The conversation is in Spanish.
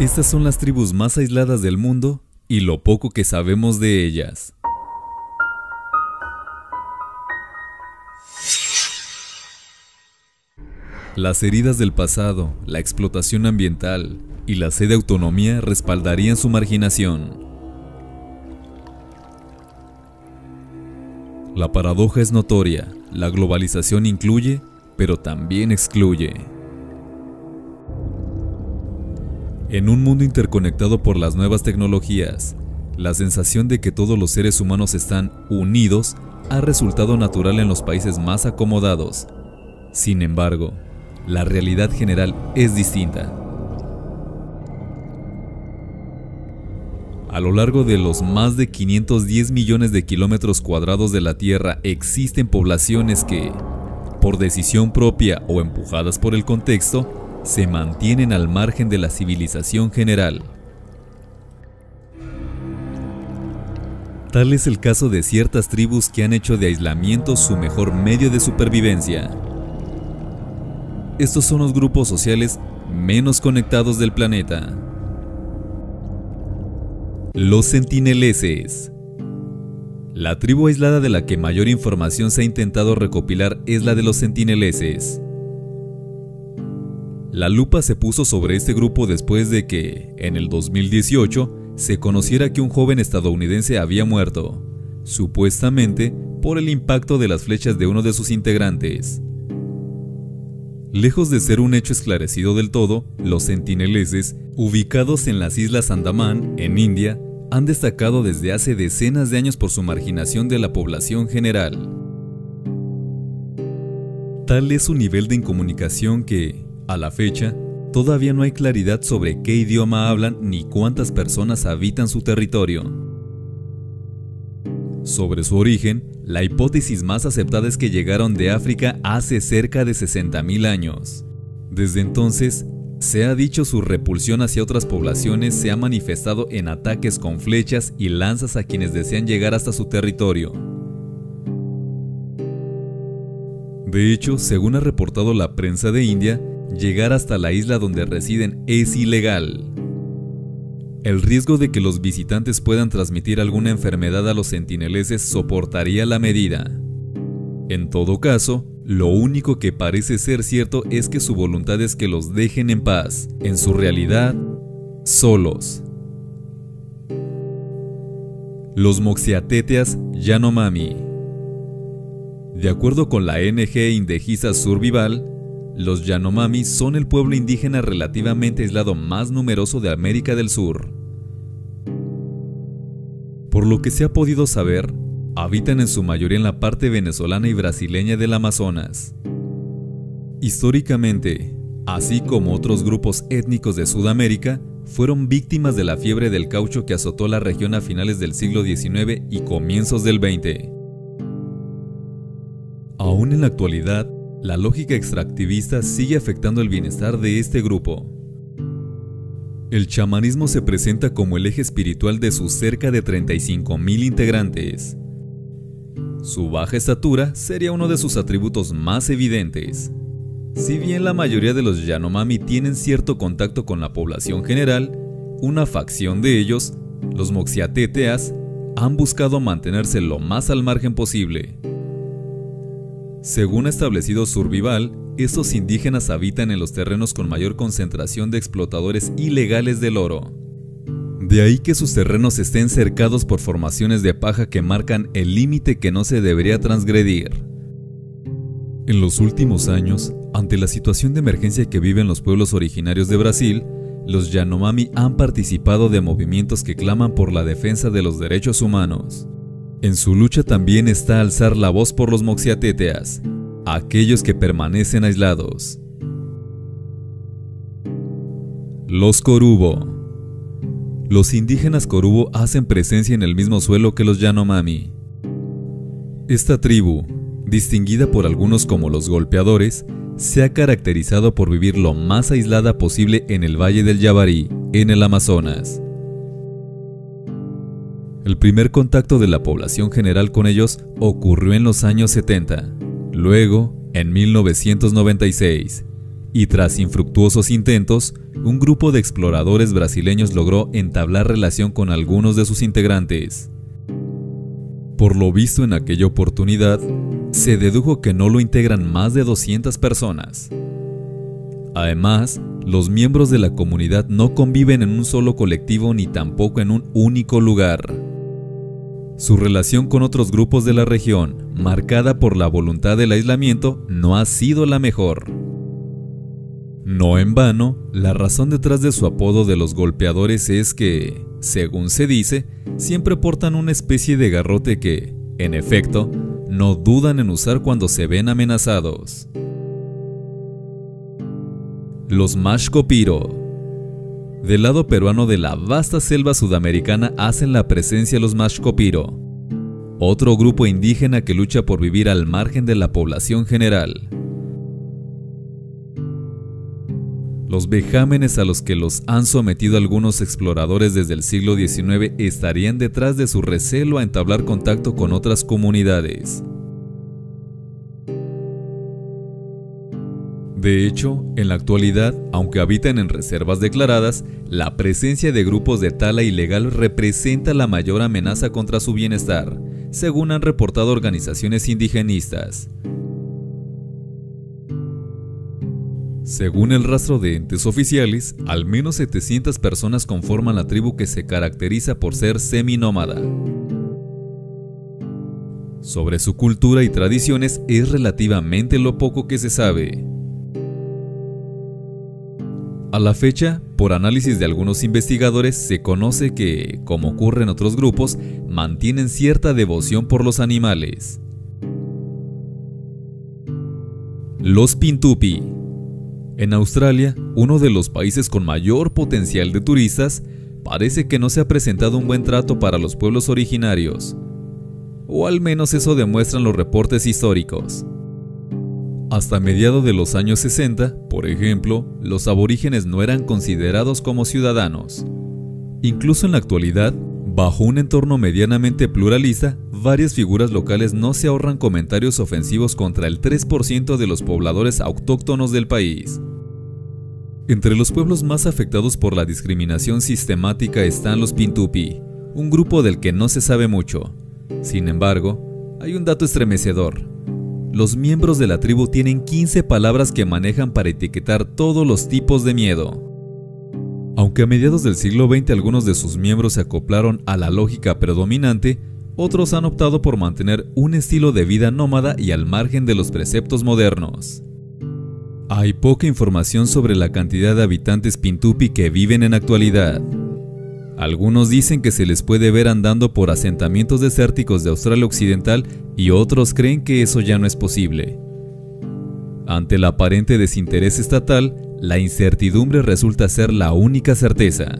Estas son las tribus más aisladas del mundo y lo poco que sabemos de ellas. Las heridas del pasado, la explotación ambiental y la sed de autonomía respaldarían su marginación. La paradoja es notoria, la globalización incluye, pero también excluye. En un mundo interconectado por las nuevas tecnologías, la sensación de que todos los seres humanos están unidos ha resultado natural en los países más acomodados. Sin embargo, la realidad general es distinta. A lo largo de los más de 510 millones de kilómetros cuadrados de la Tierra existen poblaciones que, por decisión propia o empujadas por el contexto, se mantienen al margen de la civilización general. Tal es el caso de ciertas tribus que han hecho de aislamiento su mejor medio de supervivencia. Estos son los grupos sociales menos conectados del planeta. Los sentineleses. La tribu aislada de la que mayor información se ha intentado recopilar es la de los sentineleses. La lupa se puso sobre este grupo después de que, en el 2018, se conociera que un joven estadounidense había muerto, supuestamente por el impacto de las flechas de uno de sus integrantes. Lejos de ser un hecho esclarecido del todo, los sentineleses, ubicados en las Islas Andamán, en India, han destacado desde hace decenas de años por su marginación de la población general. Tal es su nivel de incomunicación que, a la fecha, todavía no hay claridad sobre qué idioma hablan ni cuántas personas habitan su territorio. Sobre su origen, la hipótesis más aceptada es que llegaron de África hace cerca de 60.000 años. Desde entonces, se ha dicho su repulsión hacia otras poblaciones se ha manifestado en ataques con flechas y lanzas a quienes desean llegar hasta su territorio. De hecho, según ha reportado la prensa de India, llegar hasta la isla donde residen es ilegal. El riesgo de que los visitantes puedan transmitir alguna enfermedad a los sentineleses soportaría la medida. En todo caso, lo único que parece ser cierto es que su voluntad es que los dejen en paz, en su realidad, solos. Los Moxiateteas Yanomami De acuerdo con la NG Indejisa Survival, los Yanomami son el pueblo indígena relativamente aislado más numeroso de América del Sur. Por lo que se ha podido saber, habitan en su mayoría en la parte venezolana y brasileña del Amazonas. Históricamente, así como otros grupos étnicos de Sudamérica, fueron víctimas de la fiebre del caucho que azotó la región a finales del siglo XIX y comienzos del XX. Aún en la actualidad, la lógica extractivista sigue afectando el bienestar de este grupo. El chamanismo se presenta como el eje espiritual de sus cerca de 35.000 integrantes. Su baja estatura sería uno de sus atributos más evidentes. Si bien la mayoría de los Yanomami tienen cierto contacto con la población general, una facción de ellos, los Moxiateteas, han buscado mantenerse lo más al margen posible. Según establecido Survival, estos indígenas habitan en los terrenos con mayor concentración de explotadores ilegales del oro. De ahí que sus terrenos estén cercados por formaciones de paja que marcan el límite que no se debería transgredir. En los últimos años, ante la situación de emergencia que viven los pueblos originarios de Brasil, los Yanomami han participado de movimientos que claman por la defensa de los derechos humanos. En su lucha también está alzar la voz por los moxiateteas, aquellos que permanecen aislados. Los Corubo Los indígenas Corubo hacen presencia en el mismo suelo que los Yanomami. Esta tribu, distinguida por algunos como los golpeadores, se ha caracterizado por vivir lo más aislada posible en el Valle del Yabarí, en el Amazonas. El primer contacto de la población general con ellos ocurrió en los años 70. Luego, en 1996, y tras infructuosos intentos, un grupo de exploradores brasileños logró entablar relación con algunos de sus integrantes. Por lo visto en aquella oportunidad, se dedujo que no lo integran más de 200 personas. Además, los miembros de la comunidad no conviven en un solo colectivo ni tampoco en un único lugar. Su relación con otros grupos de la región, marcada por la voluntad del aislamiento, no ha sido la mejor. No en vano, la razón detrás de su apodo de los golpeadores es que, según se dice, siempre portan una especie de garrote que, en efecto, no dudan en usar cuando se ven amenazados. Los Mashkopiro Del lado peruano de la vasta selva sudamericana hacen la presencia los Mashkopiro, otro grupo indígena que lucha por vivir al margen de la población general. Los vejámenes a los que los han sometido algunos exploradores desde el siglo XIX estarían detrás de su recelo a entablar contacto con otras comunidades. De hecho, en la actualidad, aunque habitan en reservas declaradas, la presencia de grupos de tala ilegal representa la mayor amenaza contra su bienestar, según han reportado organizaciones indigenistas. Según el rastro de entes oficiales, al menos 700 personas conforman la tribu que se caracteriza por ser seminómada. Sobre su cultura y tradiciones es relativamente lo poco que se sabe. A la fecha, por análisis de algunos investigadores, se conoce que, como ocurre en otros grupos, mantienen cierta devoción por los animales. Los Pintupi en Australia, uno de los países con mayor potencial de turistas, parece que no se ha presentado un buen trato para los pueblos originarios. O al menos eso demuestran los reportes históricos. Hasta mediados de los años 60, por ejemplo, los aborígenes no eran considerados como ciudadanos. Incluso en la actualidad, bajo un entorno medianamente pluralista, varias figuras locales no se ahorran comentarios ofensivos contra el 3% de los pobladores autóctonos del país. Entre los pueblos más afectados por la discriminación sistemática están los Pintupi, un grupo del que no se sabe mucho. Sin embargo, hay un dato estremecedor. Los miembros de la tribu tienen 15 palabras que manejan para etiquetar todos los tipos de miedo. Aunque a mediados del siglo XX algunos de sus miembros se acoplaron a la lógica predominante, otros han optado por mantener un estilo de vida nómada y al margen de los preceptos modernos. Hay poca información sobre la cantidad de habitantes Pintupi que viven en actualidad. Algunos dicen que se les puede ver andando por asentamientos desérticos de Australia Occidental y otros creen que eso ya no es posible. Ante el aparente desinterés estatal, la incertidumbre resulta ser la única certeza.